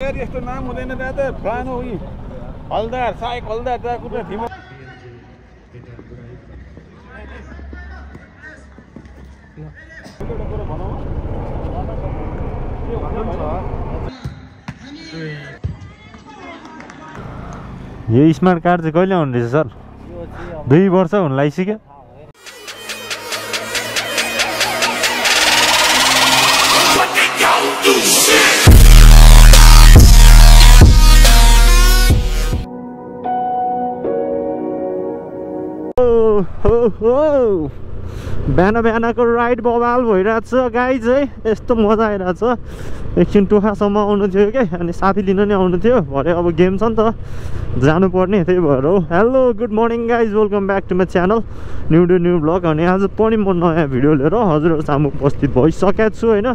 यस्तो नाम हुँदैन त पुरानो उयो हलदार सायक हलदार त्यहाँ कुद्ने थिम यो स्मार्ट कार्ड चाहिँ कहिले आउने रहेछ सर दुई वर्ष हुन लागिसक्यो हो। बिहान बिहानको राइड बवाल भइरहेछ गाई चाहिँ यस्तो मजा आइरहेछ। एकछिन टोखासम्म आउनु थियो क्या अनि साथी लिन नि आउनु थियो भरे अब गेम छ नि त। जानुपर्ने त्यही भएर हो। Hello good morning guys welcome back to my channel new day new vlog अनि आज पनि म नयाँ भिडियो लिएर हजुरहरू सामु उपस्थित भइसकेको छु होइन।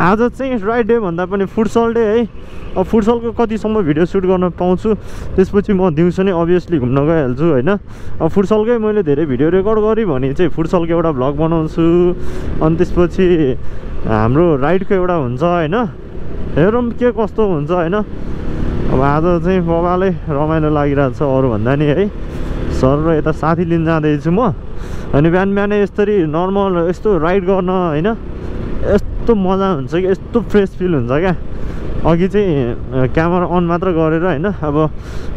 आज चाहिँ राइड डे भन्दा पनि फुटसल डे है। अब फुटसलको कतिसम्म भिडियो सुट गर्न पाउँछु त्यसपछि म दिउँसो नै अभियसली घुम्न गइहाल्छु होइन। अब फुटसलकै मैले धेरै भिडियो रेकर्ड गरेँ भने चाहिँ फुटसलको एउटा भ्लग बनाउँछु अनि त्यसपछि हाम्रो राइडको एउटा हुन्छ होइन। हेरौँ के कस्तो हुन्छ होइन। अब आज चाहिँ बबालै रमाइलो लागिरहेको छ अरूभन्दा नि है। सर र यता साथी लिन जाँदैछु म। अनि बिहान बिहानै यसरी नर्मल यस्तो राइड गर्न होइन। यस्तो मजा हुन्छ कि यस्तो फ्रेस फिल हुन्छ क्या। अघि चाहिँ क्यामेरा अन मात्र गरेर होइन अब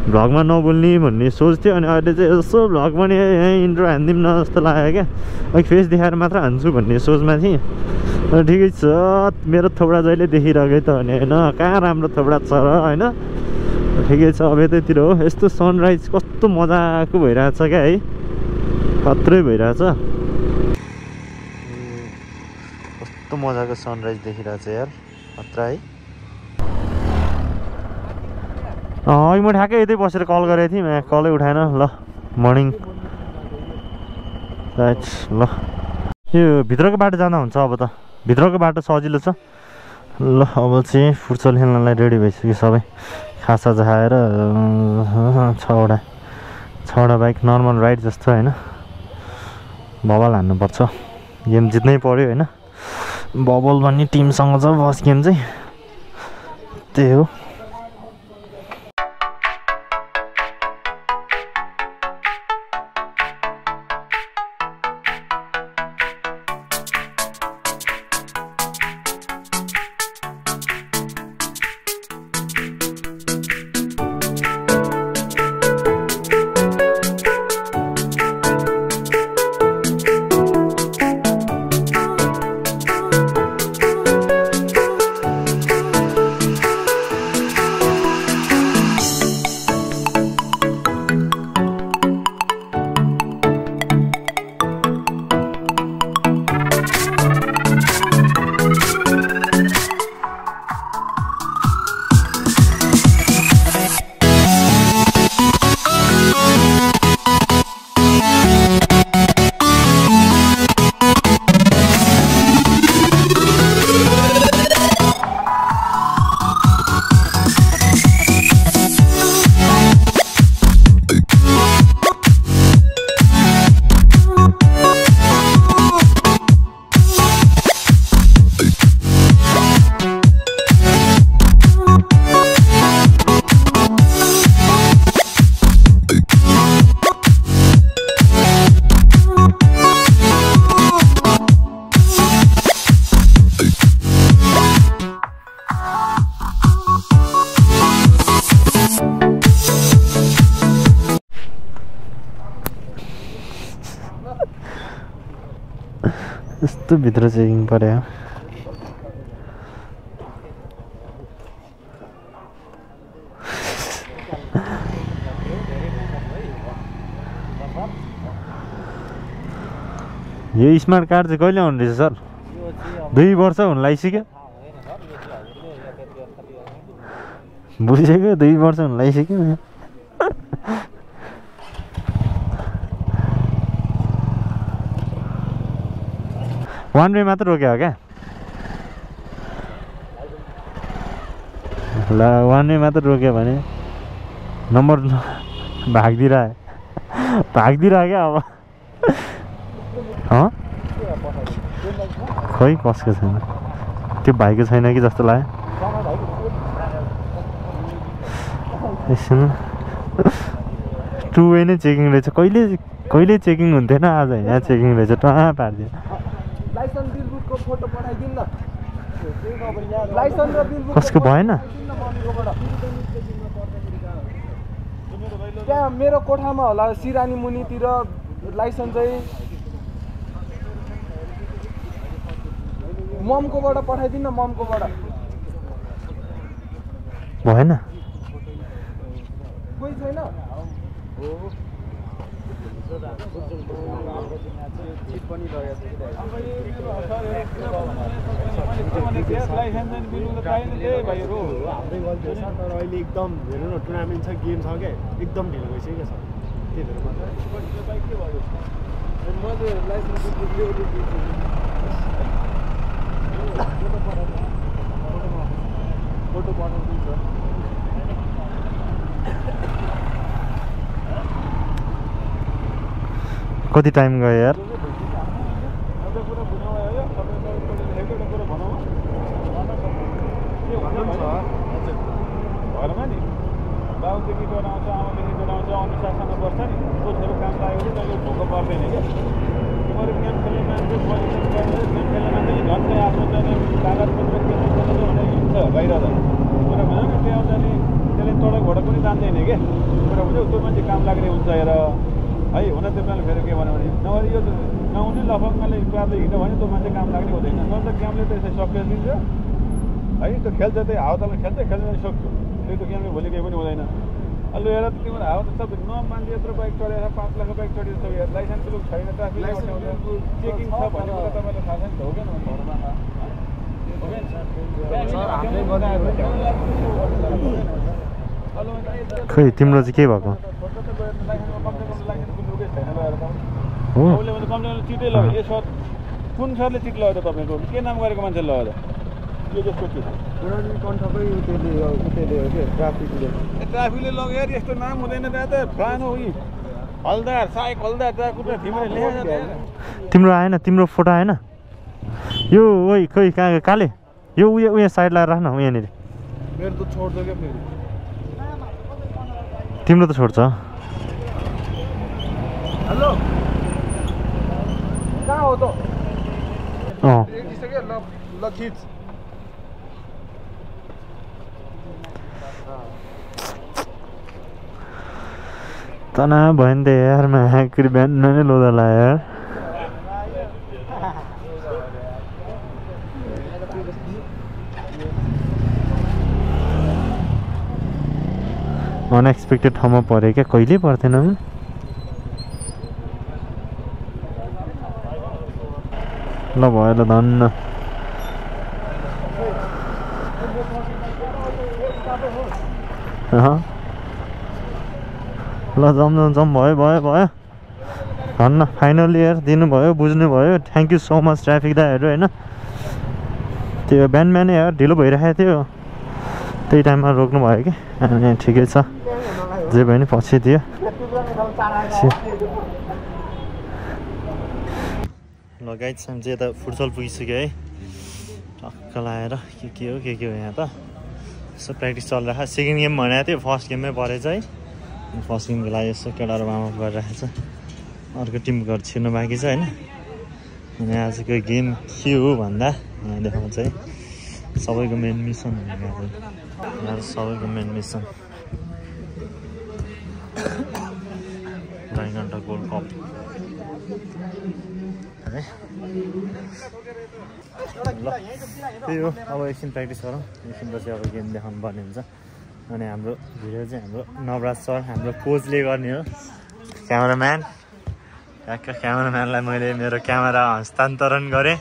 भ्लगमा नबोल्ने भन्ने सोच थियो अनि अहिले चाहिँ यसो भ्लग पनि यहीँ इन्ट्रो हानिदिउँ न जस्तो लाग्यो क्या। अघि फेस देखाएर मात्र हान्छु भन्ने सोचमा थिएँ। ठिकै छ मेरो थोपडा जहिले देखिरहेकै त भने होइन कहाँ राम्रो थोपडा छ र होइन। ठिकै छ अब यतैतिर हो। यस्तो सनराइज कस्तो मजाको भइरहेछ क्या है। खत्रै भइरहेछ। कस्तो मजाको सनराइज देखिरहेछ यार खतरा है अघि म ठ्याक्कै यतै बसेर कल गरेको थिएँ कलै उठाएन ल मर्निङ ल। यो भित्रको बाटो जाँदा हुन्छ अब त। भित्रको बाटो सजिलो छ। ल अब चाहिँ फुटसल खेल्नलाई रेडी भइसक्यो सबै। खासा खाएर अँ, छवटा छवटा बाइक नर्मल राइड जस्तो होइन? बबल हान्नुपर्छ। गेम जित्नै पऱ्यो होइन? बबल भन्ने टिमसँग छ फर्स्ट गेम चाहिँ त्यही हो। यस्तो भित्र चेकिङ पऱ्यो यो स्मार्ट कार्ड चाहिँ कहिले आउने रहेछ सर? दुई वर्ष हुन लागिसक्यो। बुझेको? दुई वर्ष हुन लागिसक्यो। वान वे मात्र रोक्यो हो क्या? ल वान वे मात्र रोक्यो भने नम्बर भागिदिइरह्यो भागिदिइरह्यो क्या अब? खोइ कसको छैन? त्यो भाइको छैन कि जस्तो लाग्यो? एकछिन टु वे नै चेकिङ रहेछ। कहिले कहिले चेकिङ हुन्थेन आज? यहाँ चेकिङ रहेछ। टहाँ पारिदियो। लाइसेन्स बिल बुकको फोटो पठाइदिनु न। लाइसेन्स र बिल बुक कसको भएन त्यहाँ मेरो कोठामा होला सिरानी मुनितिर लाइसेन्स चाहिँ। ममकोबाट पठाइदिनु न ममकोबाट। भएन? कोही छैन भाइहरू हाम्रै गल्ती हो सर तर अहिले एकदम हेर्नु न टुर्नामेन्ट छ गेम छ क्या एकदम ढिलो भइसकेको छ त्यही भएर फोटो पठाउँदैछ कति टाइम गयो यार? तैँले त्यसले तडक भडक पनि जान्दैन क्या कुरा बुझ्यो त्यो मान्छे काम लाग्ने हुन्छ हेर। है हुन त्यो बेला फेरि के भन्यो भने नभए यो नहुने लफङ्गले गाड्दै हिँड्यो भने त्यो मान्छे काम लाग्ने हुँदैन तर त गेमले त यसै सकेर दिन्छ है त्यो खेल्छ त्यही हावातालमा खेल्छ खेल्छ भने सक्छु त्यो त गेमले भोलि केही पनि हुँदैन अहिले हेर तिम्रो हावा त सब न मान्छे यत्रो बाइक चढेर पाँच लाख बाइक चढेर छ हेर लाइसेन्स बुक छैन ट्राफिक चेकिङ छ भने कुरा तपाईँलाई थाहा छैन त हो क्या खै तिम्रो चाहिँ के भएको हो। उसले भने कम्प्लेन चिटै लग्यो। यो सर कुन सरले चिट लगायो त तपाईँको? के नाम गरेको मान्छेले लगायो त? यो जस्तो चिट कण्ठकै उत्योले उत्योले हो कि ट्राफिकले। ए, ट्राफिकले लग्यो यार यस्तो नाम हुँदैन त्यहाँ त। पुरानो उयो हलदार सायक हलदार छ त्यहाँ। तिम्रो आएन तिम्रो फोटो आएन? यो ओइ खै कहाँ काले? यो उयो उयो साइड लगाएर राख्न यहाँनिर। मेरो त छोड्छ क्या फेरि। तिम्रो त छोड्छ। हेलो। कहाँ हो त अँ देखिसक्यो ल ल खिच तनाव भयो नि त यार माक्री बिहान नै लोदा लायो यार अनएक्सपेक्टेड ठाउँमा पऱ्यो क्या कहिल्यै पर्थेन ल भयो ल धन्न ल जाउँ जाउँ जाउँ भयो भयो भयो धन्न फाइनली यार दिनुभयो बुझ्नुभयो thank you so much traffic दाहरू होइन त्यो बिहान बिहानै ढिलो भइरहेको थियो त्यही टाइममा रोक्नु भयो कि अनि ठिकै छ जे भयो नि पछि दियो ल गाइड हामी चाहिँ यता फुटसल पुगिसक्यो है। टक्क लगाएर के के हो के के हो यहाँ त? यसो प्र्याक्टिस चलिरहेको सेकेन्ड गेम भनेको थियो फर्स्ट गेममै परेछ है। फर्स्ट गेमको लागि यसो केटाहरू वार्मअप गरिरहेको छ। अर्को टिमको घर छिर्नु बाँकी छ होइन? अनि आजको गेम के हो भन्दा यहाँ देखाउँछ है। सबैको मेन मिसन यहाँ सबैको मेन मिसन गोल्ड कप है ल। त्यही हो अब एकछिन प्र्याक्टिस गरौँ। एकछिनपछि अब गेम देखाउनु पर्ने हुन्छ। अनि हाम्रो भिडियो चाहिँ हाम्रो नवराज सर हाम्रो कोचले गर्ने हो। क्यामराम्यान। ट्याक्क क्यामराम्यानलाई मैले मेरो क्यामेरा हस्तान्तरण गरेँ।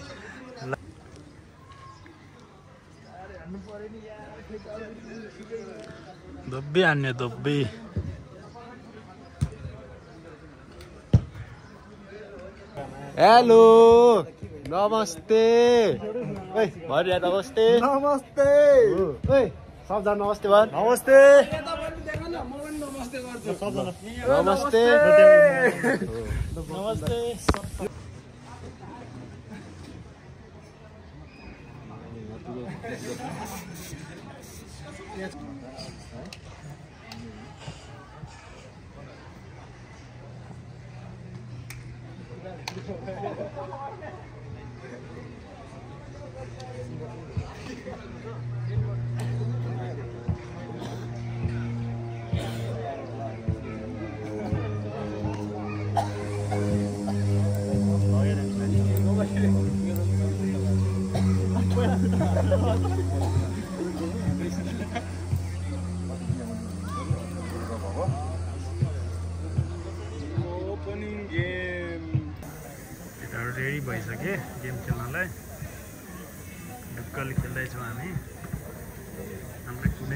धोब्बी हान्ने धोब्बी। हेलो नमस्ते ओइ भर नमस्ते नमस्ते ओइ सबजना नमस्ते भन नमस्ते नमस्ते नमस्ते ओपनिङ Oh, my God.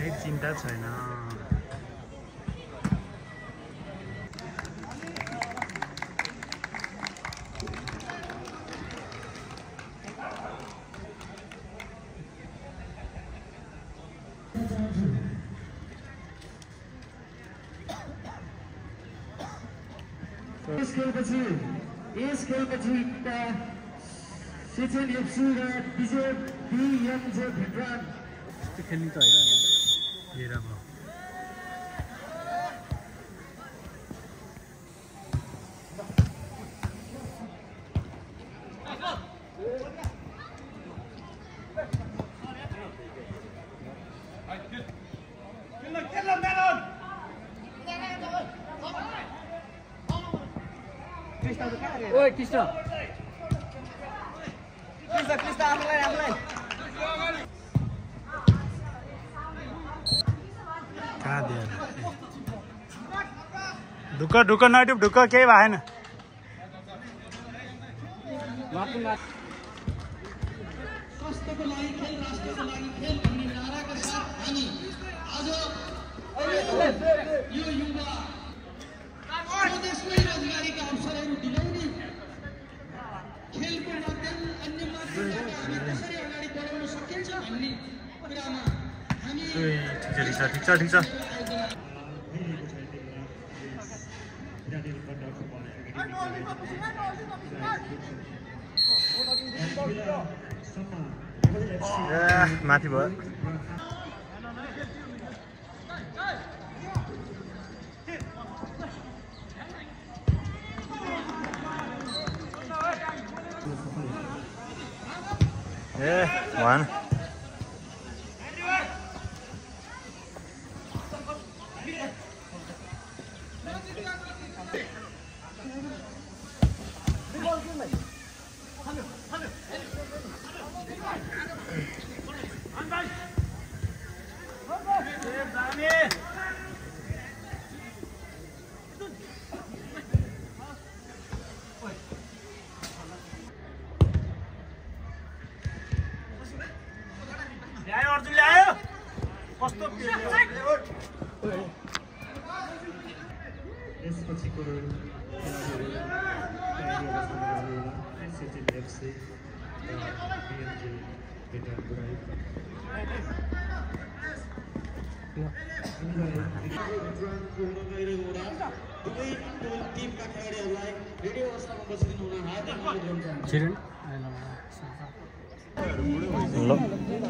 कुनै चिन्ता छैन। यस खेलपछि यस खेलपछि सिचेन एफसी र विजय बिएमजे भेटरान खेल्ने त होइन। हेर भयो ओइ कृष्ण कृष्ण कृष्ण आफूलाई आफूलाई कहाँ बढाउन सकिन्छ भन्ने कुरामा हामी ए, ठिक छ ठिक छ ठिक छ ठिक छ ए, माथि भयो ए भएन ल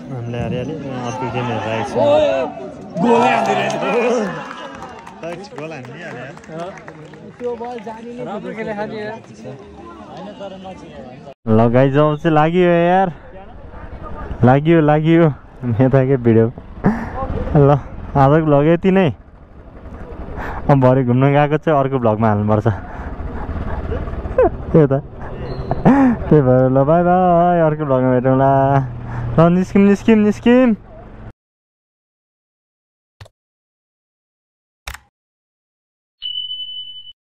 हामीले हारिहाल्यो अर्को गेम हेरेर आएको छ गोल हानिदिइहाल्यो ल गाई जब चाहिँ लाग्यो यार लाग्यो लाग्यो मेताकै भिडियो ल आजको भ्लग यति नै। अब भरे घुम्न गएको चाहिँ अर्को भ्लगमा हाल्नुपर्छ। त्यही त त्यही भएर ल बाई बाई अर्को भ्लगमा भेटौँला। ल निस्किम निस्किम निस्किम।